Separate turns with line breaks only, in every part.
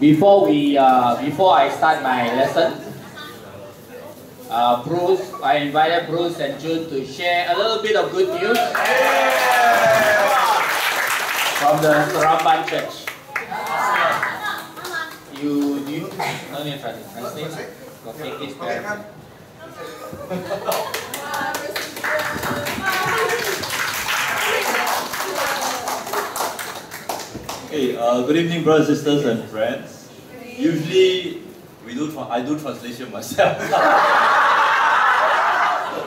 before we uh, before I start my lesson, uh, Bruce, I invited Bruce and June to share a little bit of good news from the Saramban Church. You you no need to translate. Go take this
Okay, uh, good evening, brothers, sisters, and friends. Usually, we do. I do translation myself.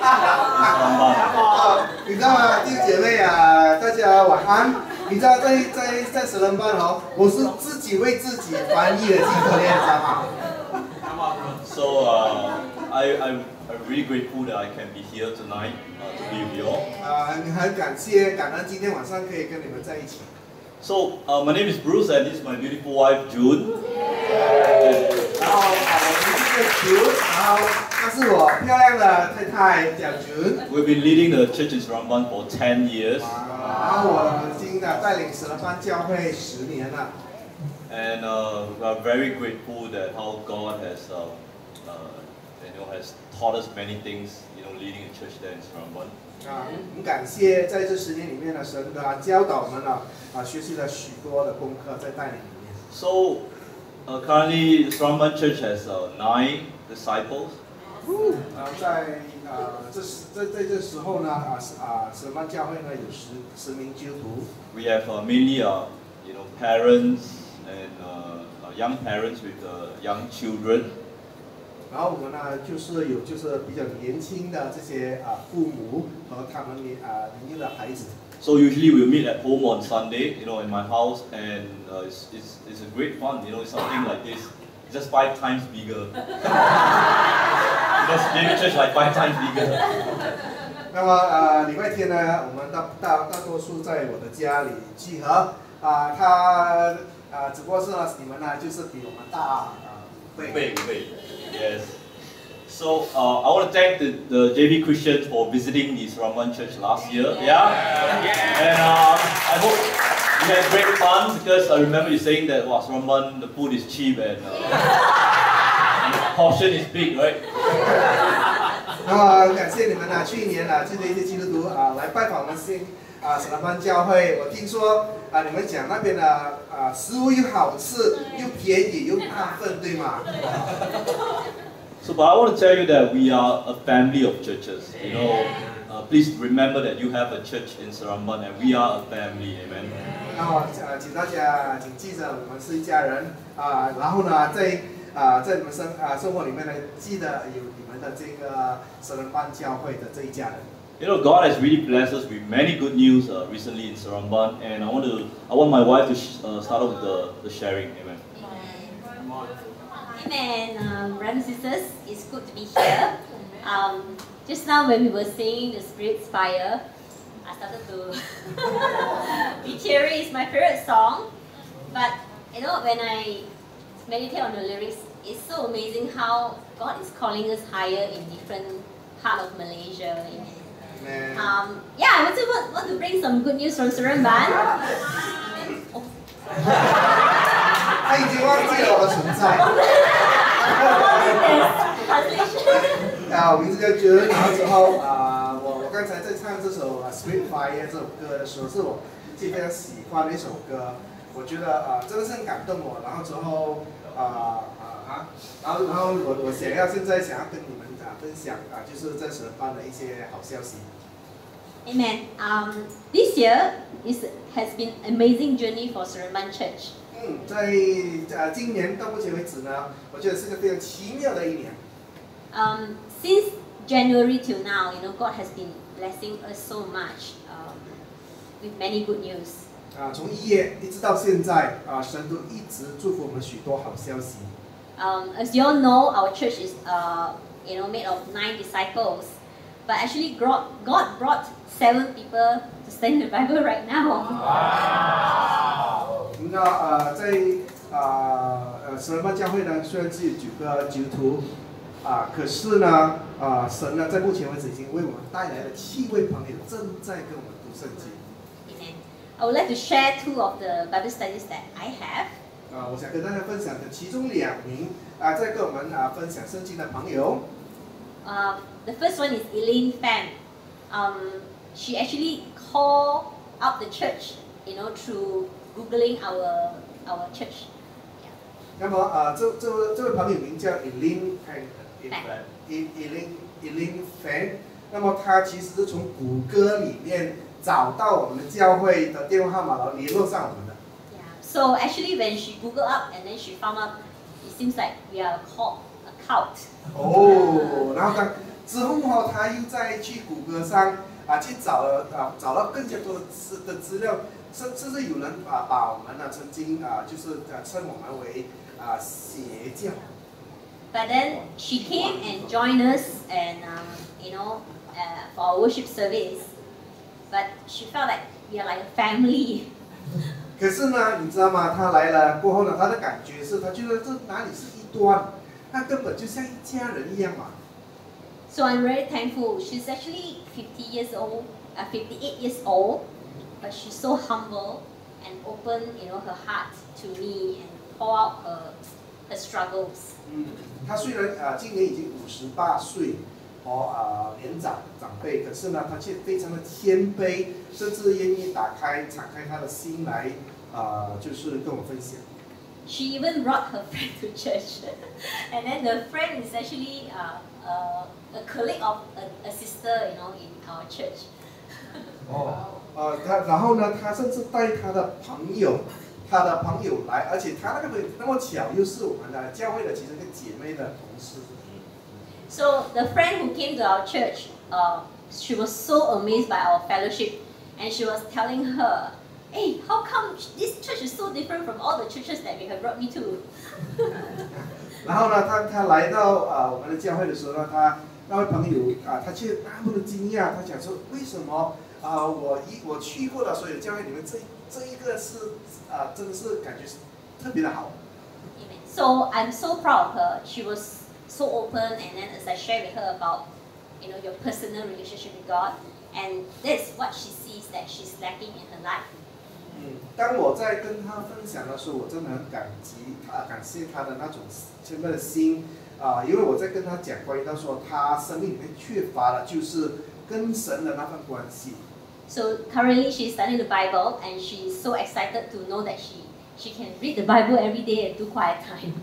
啊，你知道吗，弟兄姐妹啊，大家晚安。你知道在在在神人班哦，我是自己为自己翻译的基督练，知道吗
？so, uh, I, I'm, I'm really grateful that I can be here tonight uh, to be with you all.
啊，很很感谢，感恩今天晚上可以跟你们在一起。
So, uh, my name is Bruce, and this is my beautiful wife June.
然后啊，我名字叫菊，然后她是我漂亮的太太蒋菊。
We've been leading the church in Ramban for 10 years,
然后我已经啊带领神人班教会十年了。
and uh, we are very grateful that how God has, uh, uh, you know, has taught us many things, you know, leading a church there in Ramban.
啊，很感谢在这十年里面呢，神的教导我们了啊，学习了许多的功课在带领里面。
So, uh, currently, s r o m a n Church has uh, nine disciples.
啊，在啊这时在在这时候呢啊啊神班教会呢有十十名基督徒
We have uh, mainly, uh, you know, parents and uh, uh, young parents with uh, young children.
然后我们呢就是有就是比较年轻的这些啊父母和他们年啊年轻的孩子。
So usually we meet at home on Sunday, you know, in my house, and uh, it's, it's, it's a great fun. You know, it's something like this, just five times bigger. because David Church like five times bigger.
那么呃礼拜天呢，我们大大大多数在我的家里集合啊，他啊只不过是你们呢就是比我们大啊倍。
Wait, wait. Yes. So uh, I want to thank the, the JV Christians for visiting this Ramban Church last year. Yeah. And uh, I hope you had great fun because I remember you saying that was Ramban the food is cheap and, uh, and the portion is big, right?
那么感谢你们呢，去年呢，这的一些基督徒啊来拜访我们新 啊神兰班教会，我听说啊你们讲那边的啊食物又好吃又便宜又大份，对吗
？So, but I want to tell you that we are a family of churches. You know, uh, please remember that you have a church in Saramban and we are a family. Amen.
那么呃请大家请记着我们是一家人啊，然后呢在啊在你们生啊生活里面呢，记得有你们的这个神兰班教会的这一家人。
You know, God has really blessed us with many good news uh, recently in Saramban, and I want to, I want my wife to uh, start off with the, the sharing. Amen.
Amen. Um, brothers and sisters, it's good to be here. Um, just now when we were singing the Spirit's Fire, I started to be teary. It's my favorite song. But, you know, when I meditate on the lyrics, it's so amazing how God is calling us higher in different part of Malaysia.
嗯
Um, yeah, I want to, want, want to bring some good news from Seremban. Oh,
他已经忘记了我的存在。
translation.
啊，我名字叫 Jun，然后之后啊，我我刚才在唱这首《Spirit Fire》这首歌的时候，是我自己非常喜欢的一首歌，我觉得啊真的是很感动我。然后之后啊啊啊，然后然后我我想要现在想要跟你们啊分享啊，就是在神班的一些好消息。
Amen. Um, this year is has been amazing journey for Seremban Church.
嗯，在呃今年到目前为止呢，我觉得是个非常奇妙的一年。
Um, since January till now, you know, God has been blessing us so much um, with many good news.
啊，从一月一直到现在啊，神都一直祝福我们许多好消息。
Um, as you all know, our church is, uh, you know, made of nine disciples. But actually, God, God brought seven people to study the Bible right now.
那呃，在啊呃神人班教会呢，虽然只有九个基督徒啊，可是呢啊神呢在目前为止已经为我们带来了七位朋友正在跟我们读圣经。
Amen. I would like to share two of the Bible studies that I have.
啊，我想跟大家分享的其中两名啊，在跟我们啊分享圣经的朋友。
Uh, the first one is Elaine Fan. Um, she actually called up the church, you know, through googling our our church.
那么啊，这这位这位朋友名叫 Elaine Fan。E Elaine Elaine Fan。那么他其实是从谷歌里面找到我们的教会的电话号码，然后联络上我们的。
Yeah. So actually, when she Google up and then she found out, it seems like we are called a cult.
哦，然后他之后哈，他又再去谷歌上啊去找了啊找到更加多的资的资料，甚甚至有人啊把我们呢曾经啊就是啊称我们为啊邪教。
But then she came and joined us and um, you know uh, for our worship service. But she felt like we are like a family.
可是呢，你知道吗？他来了过后呢，他的感觉是他觉得这哪里是异端，他根本就像一家人一样嘛。
So I'm very thankful. She's actually 50 years old, uh, 58 years old, but she's so humble and open, you know, her heart to me and pour out her her struggles.
嗯，她虽然啊、呃、今年已经五十八岁，哦啊、呃、年长长辈，可是呢，她却非常的谦卑，甚至愿意打开敞开她的心来 啊、呃，就是跟我分享。
She even brought her friend to church, and then the friend is actually uh, uh, a colleague of a, a sister, you know, in our church.
哦，呃，他然后呢，他甚至带他的朋友，他的朋友来，而且他那个朋友那么巧，又是我们的教会的其中一个姐妹的同事。
So the friend who came to our church, uh, she was so amazed by our fellowship, and she was telling her, "Hey, how come this church is so different from all the churches that you have brought me to?"
然后呢，他他来到啊、呃、我们的教会的时候呢，他那位朋友啊、他却那么的惊讶，他讲说为什么啊、我一我去过的所有教会里面，这这一个是啊、真的是感觉是特别的好。
Amen. So I'm so proud of her. She was so open, and then as I shared with her about, you know, your personal relationship with God, and that's what she sees that she's lacking in her life.
嗯，当我在跟他分享的时候，我真的很感激啊，感谢他的那种谦卑的心啊、因为我在跟他讲关于他说他生命里面缺乏的就是跟神的那份关系。
So currently she's studying the Bible, and she's so excited to know that she she can read the Bible every day and do quiet time.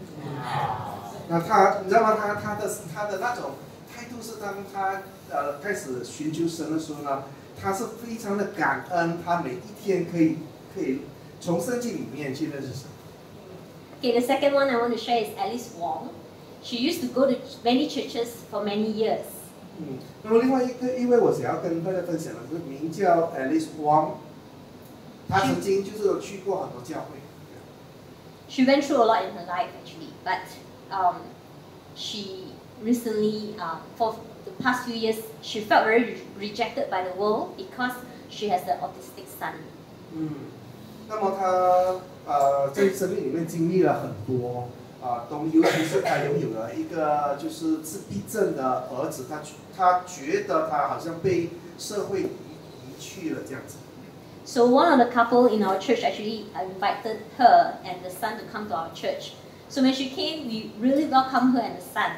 那他，你知道吗？他他的他的那种态度是，当他呃开始寻求神的时候呢，他是非常的感恩，他每一天可以 可以从圣经里面去认识神。
Okay, the second one I want to share is Alice Wong. She used to go to many churches for many years.
嗯，那么另外一个，因为我想要跟大家分享的是名叫 Alice Wang，她曾经就是有去过很多教会。
She went through a lot in her life actually, but um, she recently, um, for the past few years, she felt very re- rejected by the world because she has an autistic son.
嗯， 那么他呃在生命里面经历了很多啊、东西，尤其是他拥有了一个就是自闭症的儿子，他他觉得他好像被社会移移去了这样子。
So one of the couple in our church actually invited her and the son to come to our church. So when she came, we really welcomed her and the son.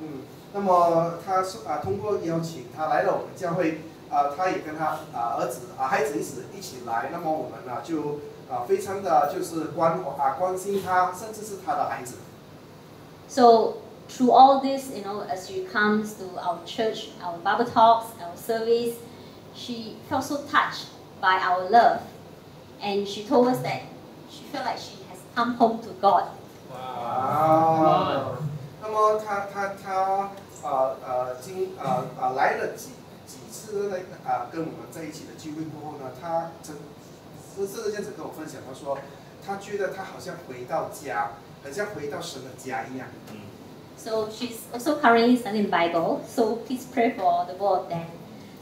嗯，那么他是啊，通过邀请他来了我们教会，啊，他也跟他啊儿子啊孩子一起一起来，那么我们呢就啊非常的就是关啊关心他，甚至是他的孩子。
So through all this, you know, as she comes to our church, our Bible talks, our service, she felt so touched by our love. And she told us that she felt like she has come home to God.
啊，那么他他他呃呃经呃呃来了几 几次那个啊跟我们在一起的聚会过后呢，他真是是这样子跟我分享，他说他觉得他好像回到家，很像回到神的家一样。
嗯 So she's also currently studying Bible. So please pray for the both of them.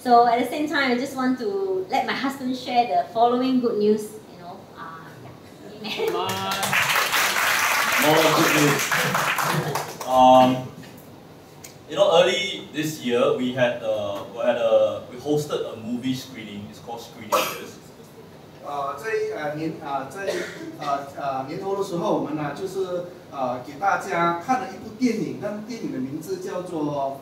So at the same time, I just want to let my husband share the following good news. You know, uh, yeah. Amen.
More good news. Um, you know, early this year we had uh, we had a we hosted a movie screening. It's called Screening This.
呃，在呃年啊在呃呃年头的时候，我们呢就是呃给大家看了一部电影，那电影的名字叫做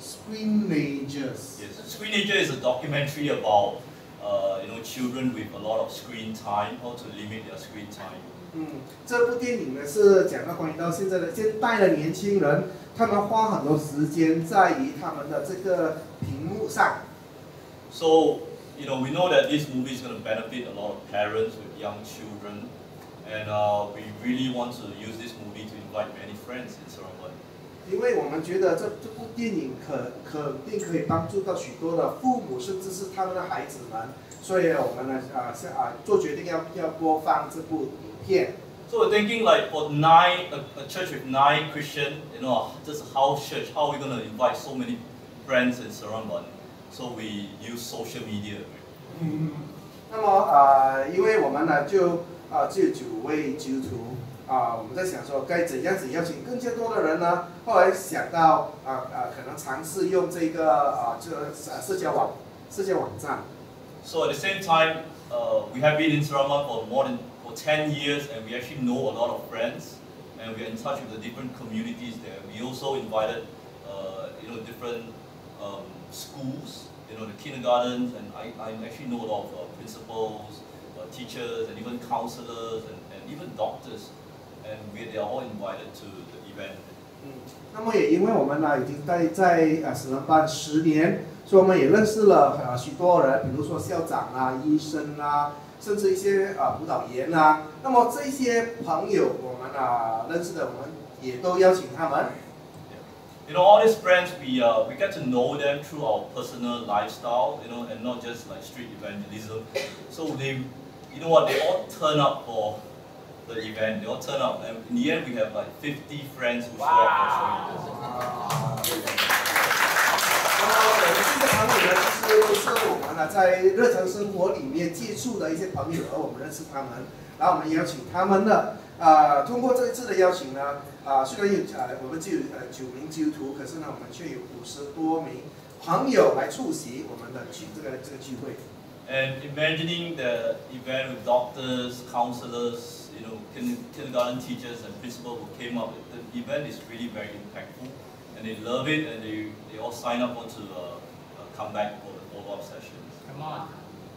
Screenagers。Yes, Screenager is a documentary about uh, you know children with a lot of screen time, how to limit their screen time.
嗯，这部电影呢是讲到关于到现在的现代的年轻人，他们花很多时间在于他们的这个屏幕上。
So you know we know that this movie is going to benefit a lot of parents with young children, and uh, we really want to use this movie to invite many friends in Sarawak.
因为我们觉得这这部电影可肯定可以帮助到许多的父母，甚至是他们的孩子们，所以我们呢啊是啊做决定要要播放这部 影片。
So we're thinking like for nine a, a church with nine Christian, you know, just a house church. How are we going to invite so many friends in Sarawak? So we use social media.
那么呃，因为我们呢就啊只有九位基督徒啊，我们在想说该怎样子邀请更加多的人呢？后来想到啊啊，可能尝试用这个啊这个社社交网社交网站。
So at the same time, uh, we have been in Sarawak for more than for 10 years and we actually know a lot of friends and we're in touch with the different communities there. We also invited, uh, you know, different um, schools, you know, the kindergartens and I, I actually know a lot of uh, principals, uh, teachers and even counselors and, and even doctors and we, they are all invited to the event.
嗯，那么也因为我们呢已经待在呃死人班十年，所以我们也认识了呃许多人，比如说校长啊、医生啊， 甚至一些呃辅导员啊。那么这些朋友，我们啊认识的，我们也都邀请他们。
You know, all these friends, we, uh, we get to know them through our personal lifestyle, you know, and not just like street evangelism. So they, you know what, they all turn up for the event. They all turn up, and in the end, we have like 50 friends who show up for Showing
那么我们这些朋友呢，就是是我们呢在日常生活里面接触的一些朋友，而我们认识他们，然后我们邀请他们呢，啊、通过这一次的邀请呢，啊、虽然有呃我们只有呃九名基督徒，可是呢我们却有五十多名朋友来出席我们的聚这个这个聚会。
And imagining the event with doctors, counselors, you know, kindergarten teachers and principal who came up, the event is really very impactful. And they love it, and they, they all sign up want to uh, uh, come back for the follow-up sessions.
Come on.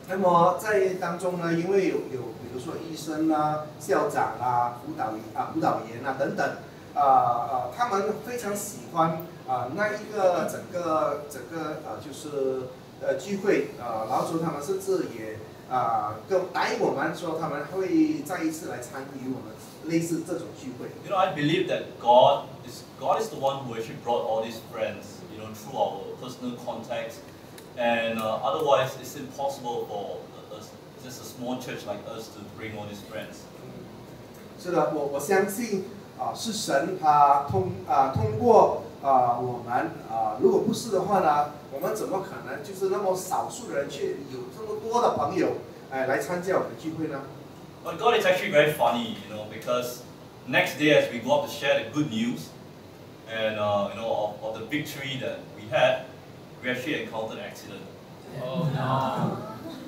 那么在当中呢，因为有有比如说医生啊、校长啊、辅导员啊、辅导员啊等等，啊、啊，他们非常喜欢啊、那一个整个整个啊就是呃聚会啊、然后说他们甚至也啊、跟答应我们说他们会再一次来参与我们类似这种聚会。
You know, I believe that God God is the one who actually brought all these friends, you know, through our personal contacts, and uh, otherwise it's impossible for us, just a small church like us to bring all these friends.
是的，我我相信啊、是神他通啊、通过啊、我们啊、如果不是的话呢，我们怎么可能就是那么少数的人却有这么多的朋友哎来参加我们的聚会呢？
But God is actually very funny, you know, because next day as we go up to share the good news and uh, you know of, of the victory that we had, we actually encountered an accident.
Oh no.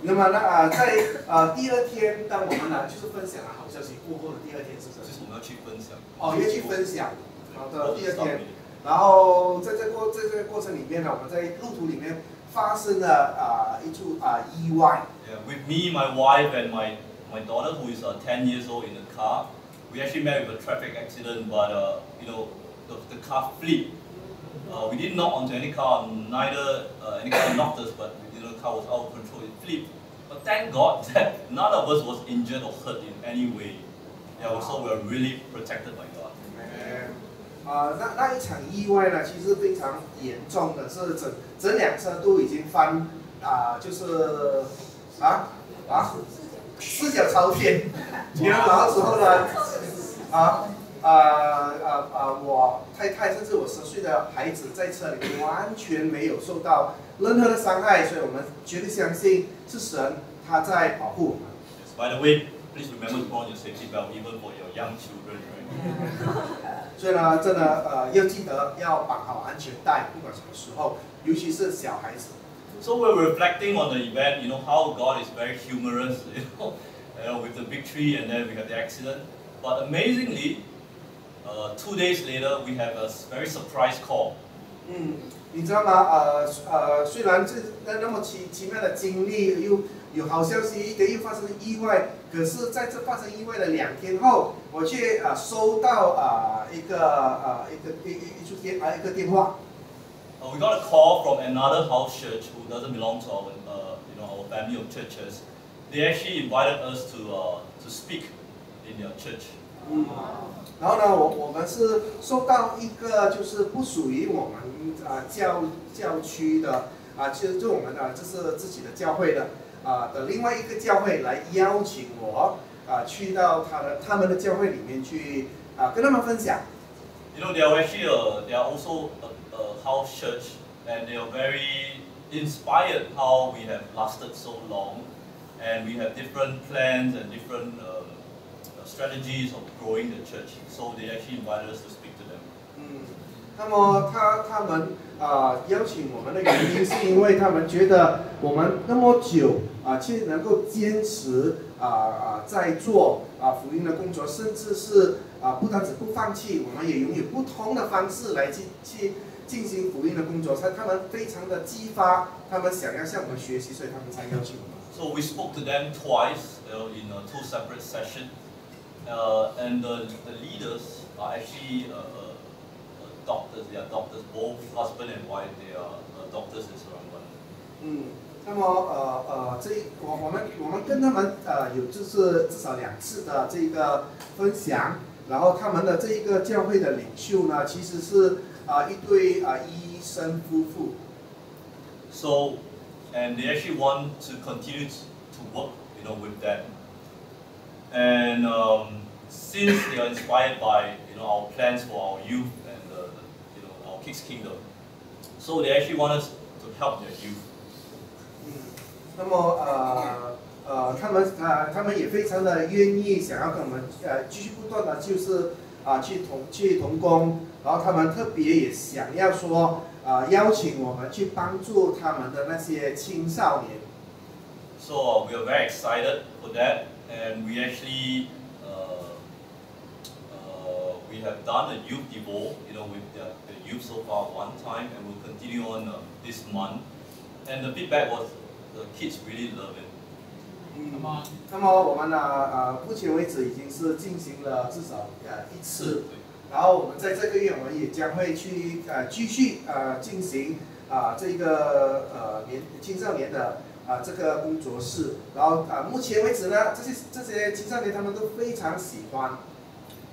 那么呢啊、在呃第二天，当我们呢就是分享了好消息过后的第二天是什么？
就是我们要去分享。
哦，要去分享好的第二
Stop
天
meeting.，
然后在这过在这个过程里面呢，我们在路途里面发生了啊、一处啊、意外。
Yeah, with me, my wife, and my, my daughter, who is uh, 10 years old in the car, we actually met with a traffic accident, but uh, you know, the, the car flipped. Uh, we didn't knock onto any car, neither uh, any car knocked us, but you know, the car was out of control, it flipped. But thank God that none of us was injured or hurt in any way. Yeah, so we are really protected by God.
啊、那那一场意外呢，其实非常严重的，是整整辆车都已经翻啊、就是啊啊四脚朝天，然后之后呢，啊 啊啊啊，我太太甚至我十岁的孩子在车里面完全没有受到任何的伤害，所以我们绝对相信是神他在保护我们。
By the way, please remember to put on your safety belt even for your young children, right?
所以呢，真的呃要记得要绑好安全带，不管什么时候，尤其是小孩子。
So we're reflecting on the event, you know, how God is very humorous, you know, you know with the victory and then we have the accident. But amazingly, uh, two days later, we have a very surprise call.
嗯，你知道吗？呃呃，虽然是那那么奇奇妙的经历，又有好消息，一又发生意外，可是在这发生意外的两天后，我却啊收到啊一个啊一个一一一出电啊一个电话。
Uh, we got a call from another house church who doesn't belong to our, uh, you know, our family of churches. They actually invited us to, uh, to speak in their church.
嗯， 然后呢，我我们是收到一个就是不属于我们啊教教区的啊，其实就我们的这是自己的教会的啊的另外一个教会来邀请我啊去到他的他们的教会里面去啊跟他们分享。
You know, they are actually a, they are also a, a house church, and they are very inspired how we have lasted so long, and we have different plans and different uh, strategies of growing the church. So they actually invited us to speak to them.
嗯，那么他他们啊、邀请我们的原因，是因为他们觉得我们那么久啊，却能够坚持啊啊在做啊福音的工作，甚至是啊不单止不放弃，我们也拥有不同的方式来去去进行福音的工作，所以他们非常的激发，他们想要向我们学习，所以他们才邀请我们。
So we spoke to them twice you know, in uh, two separate sessions, uh, and the, the leaders are actually uh, uh, uh, doctors. They are doctors, both husband and wife. They are uh, doctors in Sarangan.
嗯，那么呃呃，这一我我们我们跟他们呃有就是至少两次的这个分享，然后他们的这一个教会的领袖呢，其实是啊、一对啊、医生夫妇，
So, and they actually want to continue to, to work, you know, with that. And um, since they are inspired by, you know, our plans for our youth and the, the, you know, our Kids Kingdom, so they actually want us to help their youth.
嗯，那么呃呃，他们呃他们也非常的愿意想要跟我们呃继续不断的就是啊、去同去同工，然后他们特别也想要说啊、邀请我们去帮助他们的那些青少年。
So uh, we are very excited for that, And we actually uh, uh, we have done a youth devo, you know, with the, the youth so far one time, and we'll continue on uh, this month. And the feedback was the kids really love it.
嗯，那么我们呢呃目前为止已经是进行了至少呃一次，然后我们在这个月我们也将会去呃继续呃进行啊、这个呃年青少年的啊、这个工作室，然后啊、目前为止呢这些这些青少年他们都非常喜欢。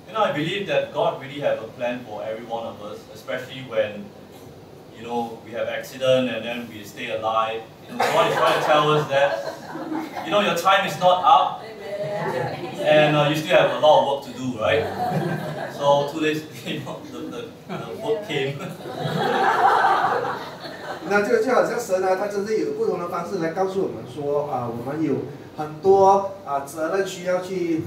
You know, I believe that God really have a plan for every one of us, especially when you know we have accident and then we stay alive. You know, God is trying to tell us that you know your time is not up, and uh, you still have a lot of work to do, right? So two days, you know, the, the, the work came.
那就就好像神呢，他真是有不同的方式来告诉我们说啊、我们有很多啊、责任需要去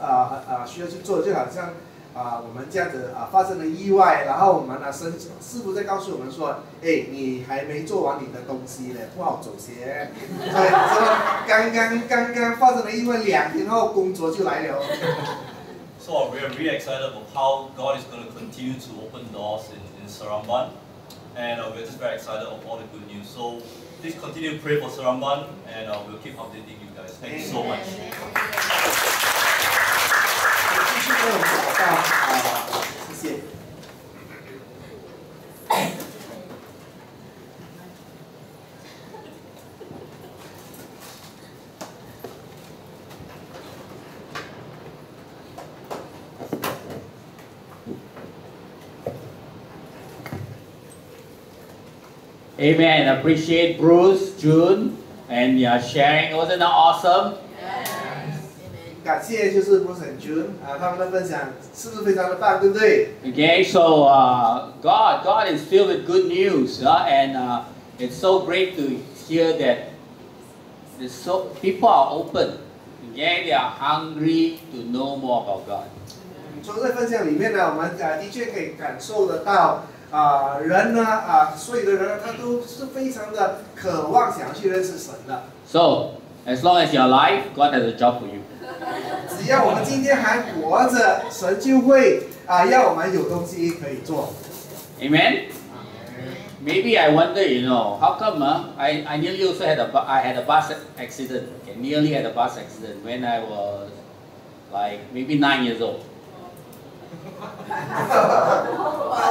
啊啊需要去做，就好像啊、我们这样子啊发生了意外，然后我们呢神师傅在告诉我们说，哎，你还没做完你的东西呢，不好走先。所以说刚刚刚刚发生了意外，两天后工作就来了。
So we are really excited about how God is going to continue to open doors in, in Saramban. And uh, we're just very excited of all the good news. So please continue to pray for Saramban and uh, we'll keep updating you guys. Thank you so much.
继续
Amen. Appreciate Bruce, June, and your sharing. Wasn't that awesome?
感谢就是 Bruce and June 啊，他们的分享是不是非常的棒，对不对？
Okay, so uh, God, God is filled with good news, uh, and uh, it's so great to hear that the so people are open. Okay, they are hungry to know more about God.
从这分享里面呢，我们啊的确可以感受得到 啊、人呢啊、所有的人呢他都是非常的渴望想要去认识神的。
So, as long as you're alive, God has a job for you.
只要我们今天还活着，神就会啊、要我们有东西可以做。
Amen. Maybe I wonder, you know, how come uh, I, I nearly also had a bu- I had a bus accident. Okay, nearly had a bus accident when I was like maybe nine years old.
啊，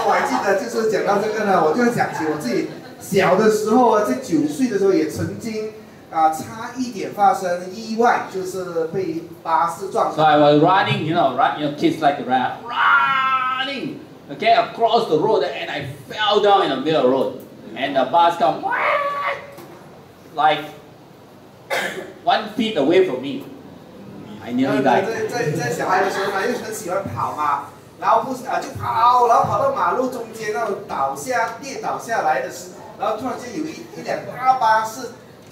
我还记得，就是讲到这个呢，我就想起我自己小的时候啊，在九岁的时候也曾经啊、差一点发生意外，就是被巴士撞
So I was running, you know, run, you know, kids like to run, running, okay, across the road, and I fell down in the middle of the road, and the bus come like one feet away from me. I
呃
nearly
在
died.
在在小孩的时候呢，又很喜欢跑嘛，然后不是啊就跑，然后跑到马路中间，那种倒下跌倒下来的时，然后突然间有一一辆大巴是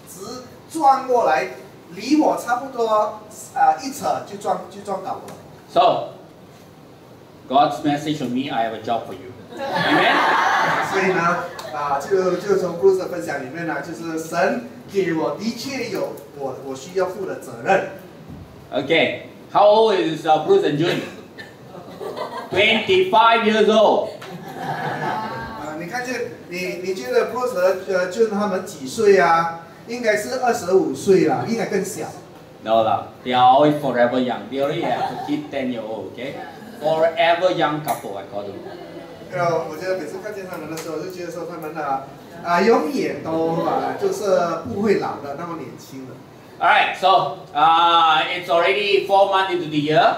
直撞过来，离我差不多啊、一扯就撞就撞倒了。
So, God's message to me, I have a job for you. Amen.
所以呢，啊，就就从 Bruce 的分享里面呢，就是神给我的确有我我需要负的责任。
Okay, how old is uh, Bruce and June? 25 years old.
啊，你看这你你觉得 Bruce 和呃就他们几岁啊？应该是二十五岁啦，应该更小。
No lah, they are always forever young. They already have a kid 10 year old, okay? Forever young couple, I call them.
呃，我觉得每次看见他们的时候，就觉得说他们呢，啊，永远都啊，就是不会老的那么年轻的。
Alright, so uh, it's already four months into the year.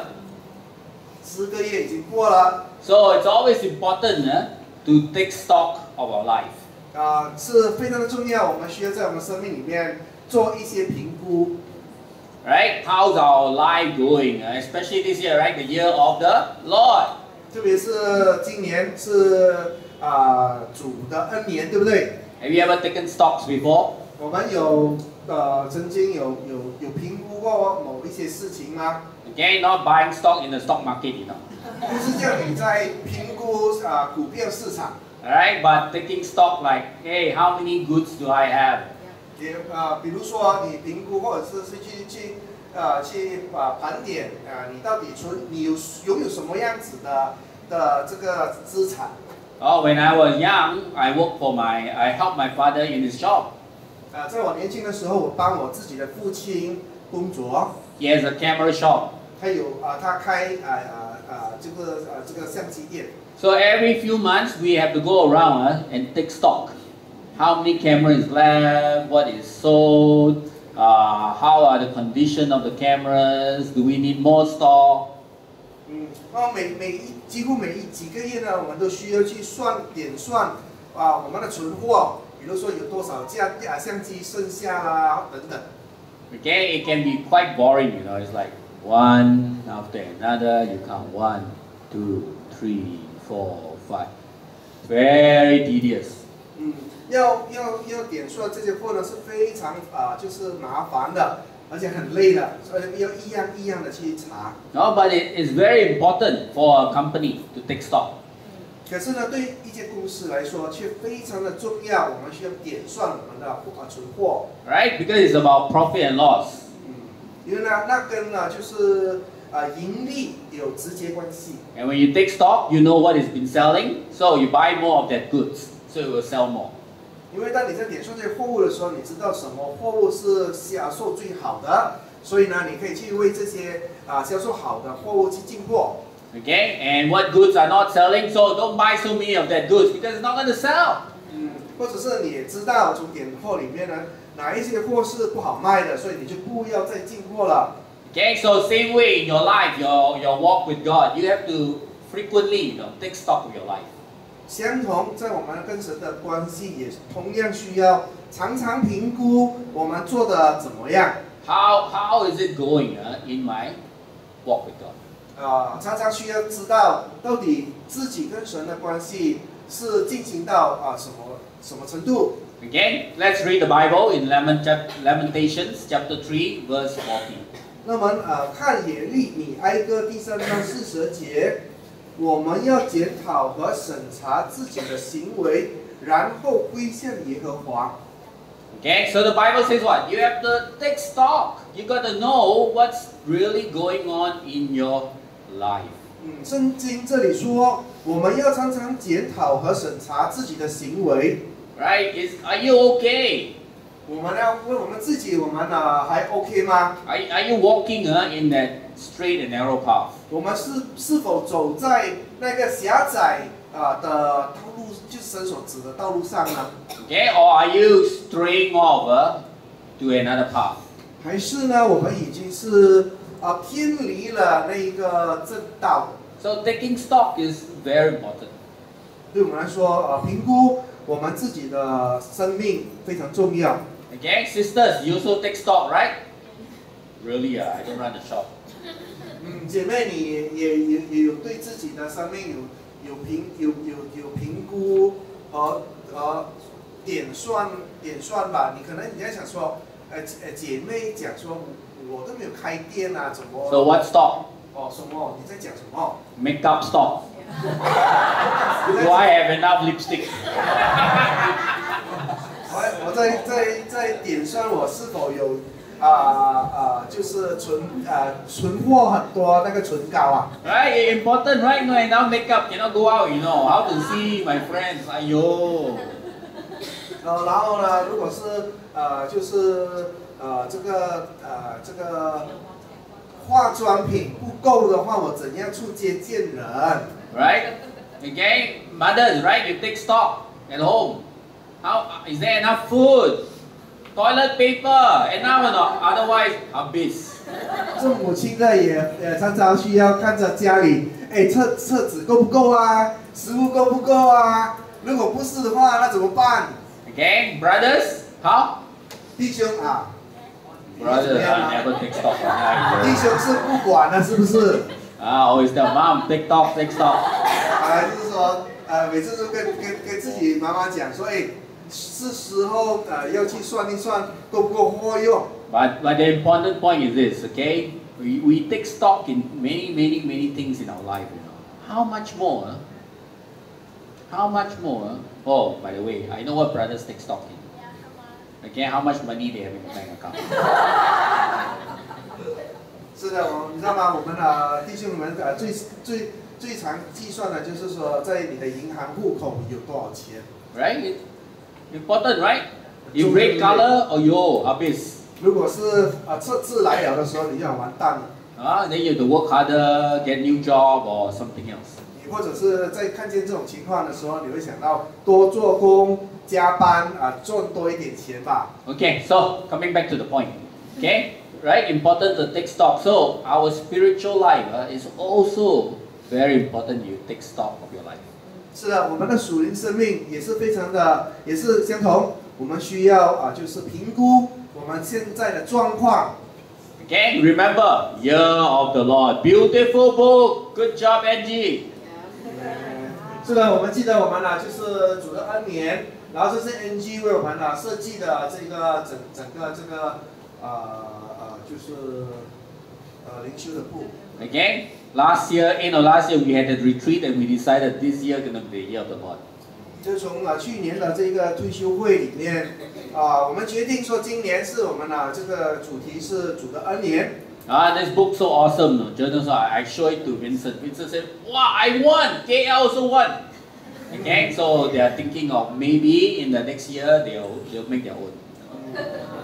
十个月已经过了
，So it's always important uh, to take stock of our life.
啊，是非常的重要。我们需要在我们生命里面做一些评估。
Right? How's our life going? Uh, especially this year, right? The year of the Lord.
特别是今年是啊主的恩年，对不对
？Have you ever taken stocks before?
我们有呃曾经有有有评估过某一些事情吗？
Okay, not buying stock in the stock market, you know.
不是叫你在评估啊股票市场
，Alright, but taking stock like, hey, how many goods do I have?
也啊比如说你评估或者是是去去啊去啊盘点啊你到底存你有拥有什么样子的的这个资产
？Oh, when I was young, I worked for my, I helped my father in his shop.
啊，在我年轻的时候，我帮我自己的父亲工作
，He has a camera shop.
他有啊他开啊啊啊这个啊这个相机店。
So every few months, we have to go around uh, and take stock. How many cameras left? What is sold? Uh, how are the condition of the cameras? Do we need more stock?
嗯，然后每每一几乎每一几个月呢，我们都需要去算点算啊我们的存货，比如说有多少架啊相机剩下啦等等。
Okay, it can be quite boring, you know. It's like one after another. You count one, two, three, four, five. Very tedious.
嗯，要要要点算这些货呢是非常啊就是麻烦的，而且很累的，所以要一样一样的去查。
No, but it is very important for a company to take stock.
可是呢，对一些公司来说却非常的重要，我们需要点算我们的货啊存货。
Right? Because it's about profit and loss.
嗯，因为呢，那跟呢就是啊盈利有直接关系。
And when you take stock, you know what has been selling, so you buy more of that goods, so it will sell more.
因为当你在点售这些货物的时候，你知道什么货物是销售最好的，所以呢，你可以去为这些啊销售好的货物去进货。
Okay? And what goods are not selling, so don't buy so many of that goods because it's not going to sell.
嗯，或者是你也知道从点货里面呢，哪一些货是不好卖的，所以你就不要再进货了。
Okay? So same way in your life, your, your walk with God, you have to frequently, you know, take stock of your life.
相同，在我们跟神的关系也同样需要常常评估我们做的怎么样。
How, how is it going uh, in my walk with God?
啊、常常需要知道到底自己跟神的关系是进行到啊、什么什么程度。
Again, let's read the Bible in Lament, chap- Lamentations chapter 3, verse 14.
那么呃，看耶利米哀歌第三章四十节， 我们要检讨和审查自己的行为，然后归向耶和华。
Okay, so the Bible says what? You have to take stock. You got to know what's really going on in your life.
嗯，圣经这里说，我们要常常检讨和审查自己的行为。
Right? Is are you okay?
我们要问我们自己，我们呢还 OK 吗
？Are, are you walking uh, in that straight and narrow path?
我们是是否走在那个狭窄啊、的道路，就是神所指的道路上呢
？Okay, or are you straying over to another path?
还是呢，我们已经是啊、偏离了那一个正道
？So taking stock is very important.
对我们来说，呃，评估我们自己的生命非常重要。
Okay, sisters, you also take stock, right? Really? Uh, I don't run the shop.
嗯，姐妹，你也也也也有对自己的生命有有评有有有评估和和点算点算吧？你可能你在想说，呃呃，姐妹讲说，我我都没有开店啊，怎么
？So what stock?
哦，什么？你在讲什么
？Makeup stock. Do I have enough lipstick?
我我在在在点算我是否有啊啊、就是存啊存货很多那个唇膏啊。
Right? Important, right? No makeup, cannot go out, you know. How to see my friends? Ayo.
呃，然后呢，如果是呃，就是呃，这个呃，这个化妆品不够的话，我怎样出街见人？
Right? Okay? Mothers, right? You take stock at home. How is there enough food? Toilet paper, enough or not? Otherwise, habis.
做母亲的也也常常需要看着家里，哎，厕厕纸够不够啊？食物够不够啊？如果不是的话，那怎么办
？Okay, brothers, how?
弟兄啊
，Brothers, never take stock.
弟兄是不管的，是不是？
Ah, always tell mom, take stock, take stock.
啊，就是说，呃，每次都跟跟跟自己妈妈讲说，哎，是时候呃要去算一算够不够货用。
But, but the important point is this, okay? We, we take stock in many, many, many things in our life, you know. How much more? huh? How much more? huh? Oh, by the way, I know what brothers take stock in. Okay, how much money they have in the bank account.
是的，我你知道吗？我们呃弟兄们啊最最最常计算的就是说，在你的银行户口有多少钱。
，right? Important, right? You red color, or you a b i s
如果是啊测字来了的时候，你就要完蛋了。
Ah, then you have to work harder, get new job or something else.
你或者是在看见这种情况的时候，你会想到多做工、加班啊、赚多一点钱吧。
Okay, so coming back to the point. Okay, right? Important to take stock. So our spiritual life uh, is also very important. You take stock of your life.
是的，我们的属灵生命也是非常的，也是相同。我们需要啊，就是评估我们现在的状况。
Okay, remember year of the Lord. Beautiful book. Good job, Angie.
是的，我们记得我们呢、就是主的恩年，然后这是 NG 为我们呢、设计的这个整整个这个呃。
Okay, last year, you know, last year we had a retreat and we decided this year gonna be the year of the Lord.
就从啊去年的这个退休会里面啊，我们决定说今年是我们呢、这个主题是主的恩年。
Ah, this book so awesome. No? Journal, so I, I show it to Vincent. Vincent said, "Wow, I won! KL also won." Okay, so they are thinking of maybe in the next year they'll they'll make their own.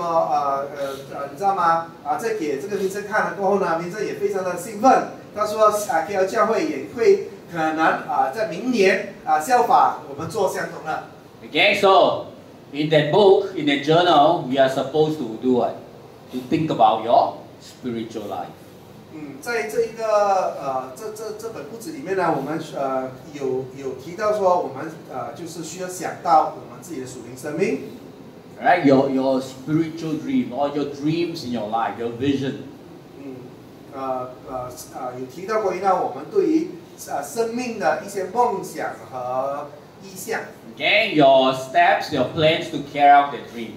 那么呃呃呃，你知道吗？啊，在给这个民生看了过后呢，民生也非常的兴奋。他说啊，KL 教会也会可能啊，在明年啊效法我们做相同的。
Okay, so in that book, in that journal, we are supposed to do what? To think about your spiritual life.
嗯，在这一个呃这这这本故事里面呢，我们呃有有提到说，我们呃就是需要想到我们自己的属灵生命。
Right? Your your spiritual dream, all your dreams in your life, your vision.
嗯，呃呃呃，有提到关于呢，我们对于呃生命的一些梦想和意向，
Okay, your steps, your plans to carry out that dream.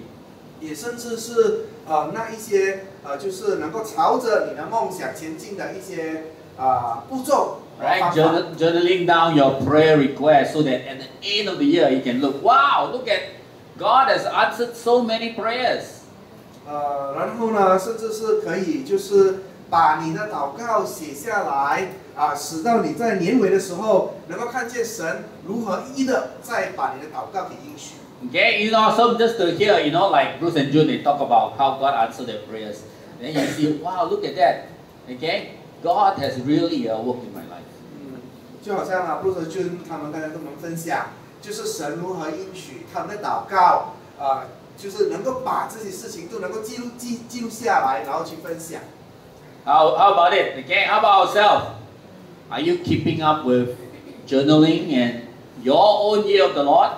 也甚至是呃那一些呃就是能够朝着你的梦想前进的一些啊、步骤
Right?
方法。
Journal, journaling down your prayer request so that at the end of the year you can look, wow, look at God has answered so many prayers.
呃，然后呢，甚至是可以就是把你的祷告写下来啊，使到你在年尾的时候能够看见神如何一一的再把你的祷告给应许。
Okay, you know, so just to hear, you know, like Bruce and June, they talk about how God answered their prayers. Then you see, wow, look at that. Okay, God has really uh, worked in my life.
嗯，就好像啊，布德君他们刚才跟我们分享， 就是神如何应许他们的祷告，啊，就是能够把这些事情都能够记录记记录下来，然后去分享。
How, how about it? Okay, how about ourselves? Are you keeping up with journaling and your own year of the Lord?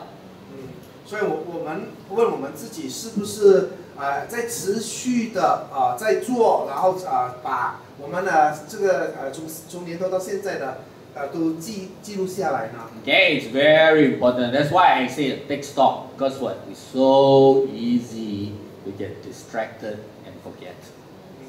嗯，所以我我们问我们自己是不是呃在持续的呃在做，然后呃把我们的这个呃从从年头到现在的 呃都记记录下来呢？
Okay, it's very important. That's why I say take stock. Because what? It's so easy to get distracted and forget.
嗯，